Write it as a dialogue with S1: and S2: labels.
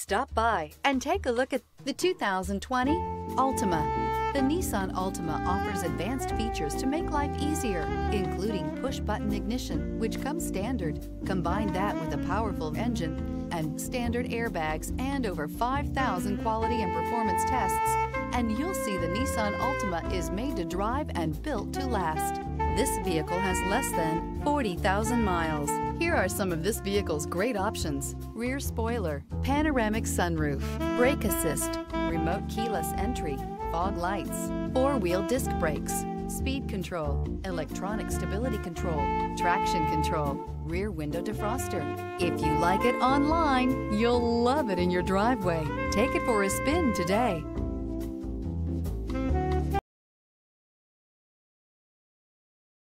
S1: Stop by and take a look at the 2020 Altima. The Nissan Altima offers advanced features to make life easier, including push-button ignition, which comes standard. Combine that with a powerful engine and standard airbags and over 5,000 quality and performance tests, and you'll see the Nissan Altima is made to drive and built to last. This vehicle has less than 40,000 miles. Here are some of this vehicle's great options. Rear spoiler, panoramic sunroof, brake assist, remote keyless entry, fog lights, four-wheel disc brakes, speed control, electronic stability control, traction control, rear window defroster. If you like it online, you'll love it in your driveway. Take it for a spin today.